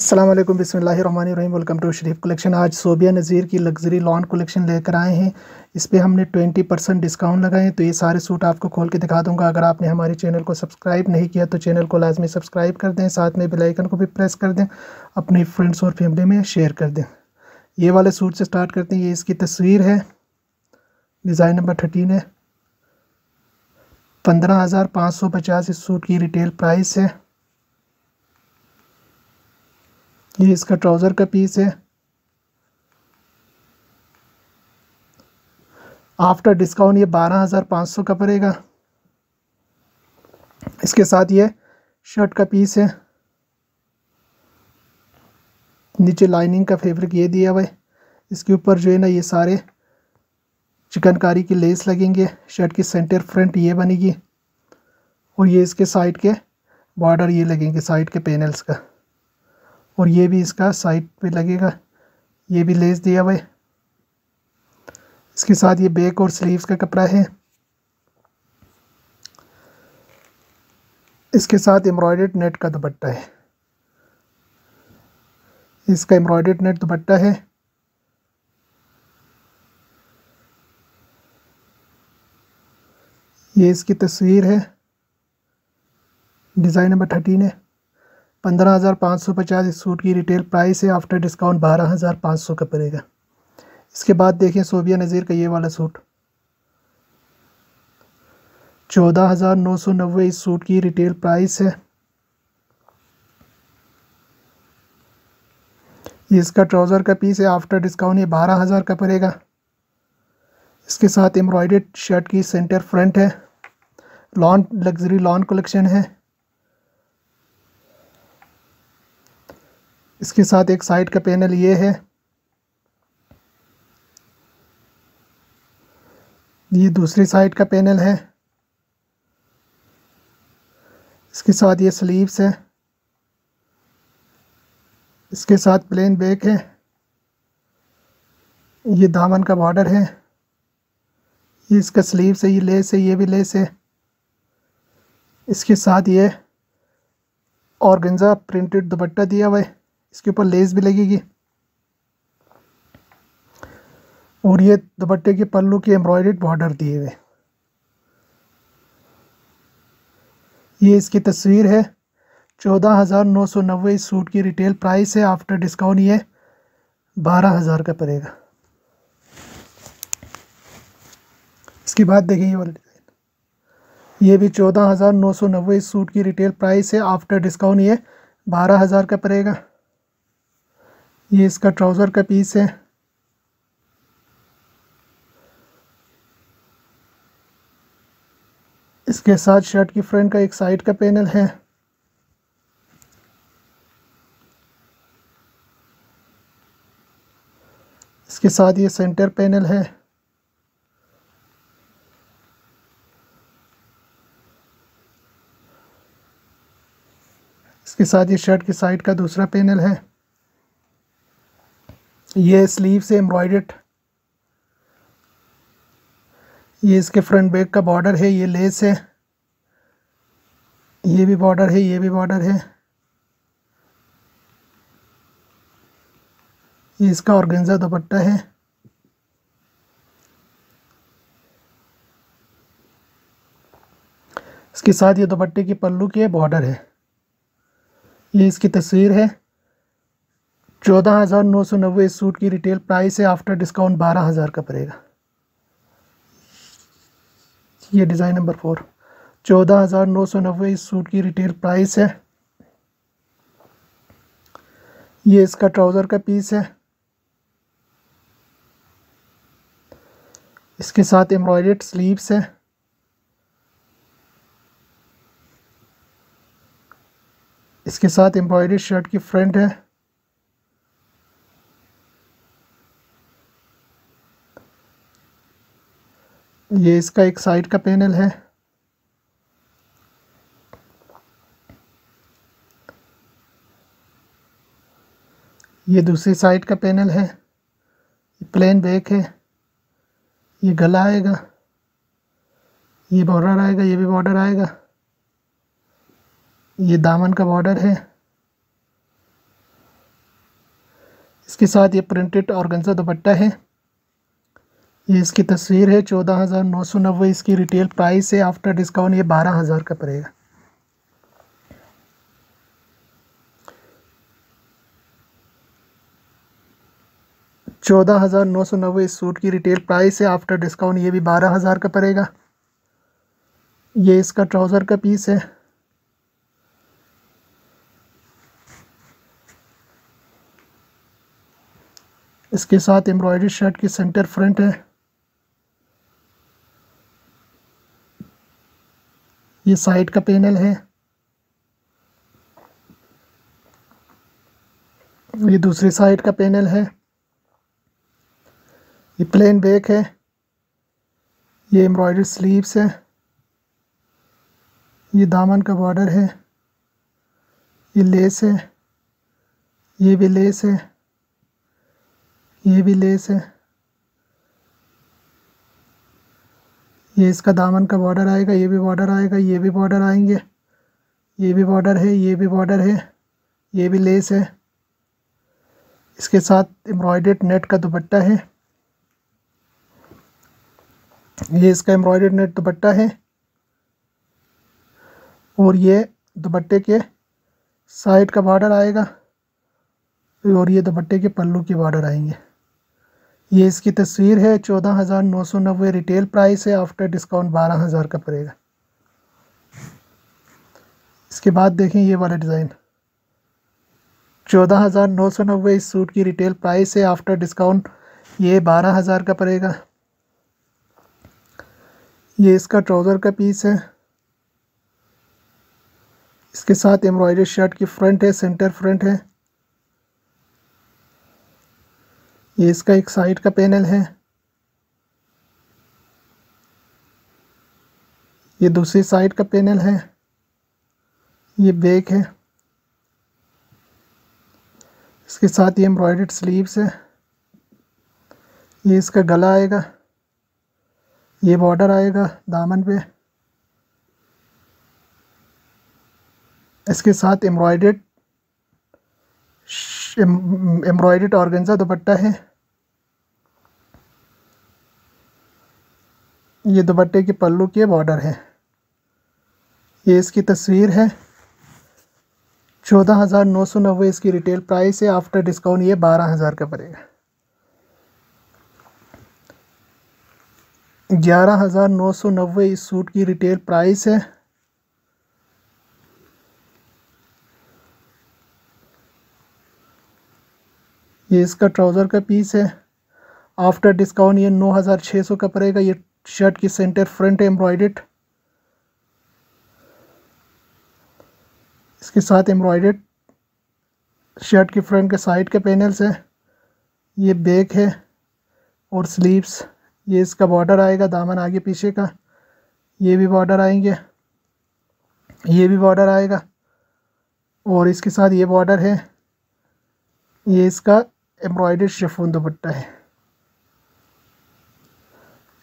अल्लाम बिस्मिल्लाहिर्रहमानिर्रहीम welcome to Sharif collection आज सोबिया नज़ीर की लग्जरी लॉन कलेक्शन लेकर आए हैं। इस पर हमने 20 परसेंट डिस्काउंट लगाए। तो ये सारे सूट आपको खोल के दिखा दूँगा। अगर आपने हमारे चैनल को सब्सक्राइब नहीं किया तो चैनल को लाजमी सब्सक्राइब कर दें। साथ में बेलाइकन को भी प्रेस कर दें। अपने फ्रेंड्स और फैमिली में शेयर कर दें। ये वाले सूट से स्टार्ट करते हैं। ये इसकी तस्वीर है। डिज़ाइन नंबर थर्टीन है। पंद्रह हज़ार पाँच सौ पचास इस सूट की रिटेल प्राइस है। ये इसका ट्राउज़र का पीस है। आफ्टर डिस्काउंट ये बारह हज़ार पाँच सौ का पड़ेगा। इसके साथ ये शर्ट का पीस है। नीचे लाइनिंग का फैब्रिक ये दिया हुआ है। इसके ऊपर जो है ना ये सारे चिकनकारी की लेस लगेंगे। शर्ट की सेंटर फ्रंट ये बनेगी और ये इसके साइड के बॉर्डर ये लगेंगे, साइड के पैनल्स का। और ये भी इसका साइड पे लगेगा। ये भी लेस दिया हुआ है। इसके साथ ये बैक और स्लीव्स का कपड़ा है। इसके साथ एम्ब्रॉयडर्ड नेट का दुपट्टा है। इसका एम्ब्रॉयडर्ड नेट दुपट्टा है। ये इसकी तस्वीर है। डिज़ाइन नंबर थर्टीन है। पंद्रह हज़ार पाँच सौ पचास इस सूट की रिटेल प्राइस है। आफ्टर डिस्काउंट बारह हज़ार पाँच सौ का पड़ेगा। इसके बाद देखें सोबिया नज़ीर का ये वाला सूट। चौदह हज़ार नौ सौ नब्बे इस सूट की रिटेल प्राइस है। ये इसका ट्राउज़र का पीस है। आफ्टर डिस्काउंट ये बारह हज़ार का पड़ेगा। इसके साथ एम्ब्रॉयड शर्ट की सेंटर फ्रंट है। लॉन, लग्जरी लॉन कलेक्शन है। इसके साथ एक साइड का पैनल ये है। ये दूसरी साइड का पैनल है। इसके साथ ये स्लीव्स है। इसके साथ प्लेन बैक है। ये दामन का बॉर्डर है। ये इसका स्लीव्स है, ये लेस है, ये भी लेस है। इसके साथ ये और प्रिंटेड दुपट्टा दिया हुआ है। इसके ऊपर लेस भी लगेगी। और ये दुपट्टे के पल्लू की एम्ब्रॉयड बॉर्डर दिए हुए। ये इसकी तस्वीर है। चौदह हज़ार नौ सौ नब्बे इस सूट की रिटेल प्राइस है। आफ्टर डिस्काउंट ये बारह हज़ार का पड़ेगा। इसके बाद देखिए ये वाला डिज़ाइन ये भी चौदह हज़ार नौ सौ नब्बे इस सूट की रिटेल प्राइस है। आफ्टर डिस्काउंट ये बारह हज़ार का पड़ेगा। ये इसका ट्राउज़र का पीस है। इसके साथ शर्ट की फ्रंट का एक साइड का पैनल है। इसके साथ ये सेंटर पैनल है। इसके साथ ये शर्ट की साइड का दूसरा पैनल है। ये स्लीव से एम्ब्रॉयड ये इसके फ्रंट बैक का बॉर्डर है, ये लेस है। ये भी बॉर्डर है, ये भी बॉर्डर है। ये इसका ऑर्गेन्जा दुपट्टा है। इसके साथ ये दुपट्टे की पल्लू की बॉर्डर है। ये इसकी तस्वीर है। चौदह हज़ार नौ सौ नब्बे इस सूट की रिटेल प्राइस है आफ्टर डिस्काउंट बारह हज़ार का पड़ेगा। ये डिज़ाइन नंबर फोर चौदह हज़ार नौ सौ नब्बे इस सूट की रिटेल प्राइस है। ये इसका ट्राउज़र का पीस है। इसके साथ एम्ब्रॉयड स्लीव्स है। इसके साथ एम्ब्रॉयड शर्ट की फ्रंट है। ये इसका एक साइड का पैनल है। ये दूसरी साइड का पैनल है। प्लेन बैक है। ये गला आएगा। ये बॉर्डर आएगा, ये भी बॉर्डर आएगा। ये दामन का बॉर्डर है। इसके साथ ये प्रिंटेड ऑर्गेन्जा दुपट्टा है। ये इसकी तस्वीर है, चौदह हज़ार नौ सौ नब्बे इसकी रिटेल प्राइस है आफ्टर डिस्काउंट ये बारह हज़ार का पड़ेगा। चौदह हज़ार नौ सौ नब्बे इस सूट की रिटेल प्राइस है आफ्टर डिस्काउंट ये भी बारह हज़ार का पड़ेगा। ये इसका ट्राउज़र का पीस है। इसके साथ एम्ब्रॉयडरी शर्ट की सेंटर फ्रंट है। ये साइड का पैनल है। ये दूसरी साइड का पैनल है। ये प्लेन बैक है। ये एम्ब्रॉयडरी स्लीव्स है। ये दामन का बॉर्डर है। ये लेस है। ये भी लेस है। ये भी लेस है। ये इसका दामन का बॉर्डर आएगा, ये भी बॉर्डर आएगा, ये भी बॉर्डर आएँगे। ये भी बॉर्डर है, ये भी बॉर्डर है, ये भी लेस है। इसके साथ एम्ब्रॉयडेड नेट का दुपट्टा है। ये इसका एम्ब्रॉयडेड नेट दुपट्टा है। और ये दुपट्टे के साइड का बॉर्डर आएगा, और ये दुपट्टे के पल्लू के बॉर्डर आएँगे। ये इसकी तस्वीर है, चौदह हज़ार नौ सौ नब्बे रिटेल प्राइस है, आफ्टर डिस्काउंट बारह हज़ार का पड़ेगा। इसके बाद देखें ये वाला डिज़ाइन। चौदह हज़ार नौ सौ नब्बे इस सूट की रिटेल प्राइस है, आफ्टर डिस्काउंट ये बारह हज़ार का पड़ेगा। ये इसका ट्राउज़र का पीस है। इसके साथ एम्ब्रॉयडरी शर्ट की फ्रंट है, सेंटर फ्रंट है। ये इसका एक साइड का पैनल है। ये दूसरी साइड का पैनल है। ये बैक है। इसके साथ ये एम्ब्रॉयडर्ड स्लीव्स है। ये इसका गला आएगा। ये बॉर्डर आएगा दामन पे। इसके साथ एम्ब्रॉयडर्ड एम्ब्रॉयडर्ड ऑर्गेन्जा दुपट्टा है। ये दुपट्टे के पल्लू के बॉर्डर है। ये इसकी तस्वीर है। चौदह हज़ार नौ सौ नब्बे इसकी रिटेल प्राइस है। आफ्टर डिस्काउंट ये बारह हज़ार का पड़ेगा। ग्यारह हज़ार नौ सौ नब्बे इस सूट की रिटेल प्राइस है। ये इसका ट्राउज़र का पीस है। आफ्टर डिस्काउंट ये नौ हज़ार छः सौ का पड़ेगा। ये शर्ट की सेंटर फ्रंट एम्ब्रॉयडेड। इसके साथ एम्ब्रॉयडेड शर्ट की फ्रंट के साइड के पैनल्स है। ये बैक है और स्लीव्स। ये इसका बॉर्डर आएगा दामन आगे पीछे का। ये भी बॉर्डर आएँगे। ये भी बॉर्डर आएगा। और इसके साथ ये बॉर्डर है। ये इसका एम्ब्रॉयडर्ड शिफोन दुपट्टा है।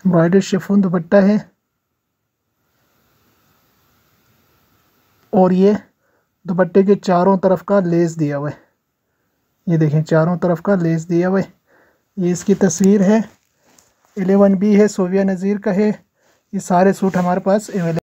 एम्ब्रॉयडर्ड शिफोन दुपट्टा है। और ये दुपट्टे के चारों तरफ़ का लेस दिया हुआ है। ये देखें, चारों तरफ़ का लेस दिया हुआ है। ये इसकी तस्वीर है। एलेवन बी है सोविया नज़ीर का है। ये सारे सूट हमारे पास अवेलेबल